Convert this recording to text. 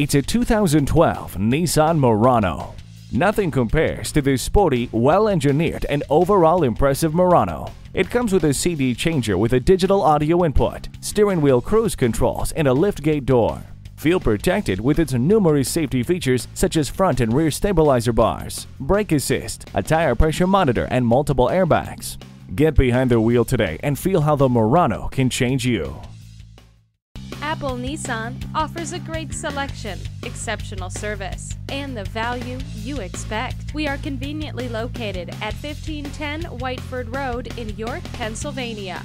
It's a 2012 Nissan Murano. Nothing compares to this sporty, well-engineered, and overall impressive Murano. It comes with a CD changer with a digital audio input, steering wheel cruise controls, and a liftgate door. Feel protected with its numerous safety features such as front and rear stabilizer bars, brake assist, a tire pressure monitor, and multiple airbags. Get behind the wheel today and feel how the Murano can change you. Apple Nissan offers a great selection, exceptional service, and the value you expect. We are conveniently located at 1510 Whiteford Road in York, Pennsylvania.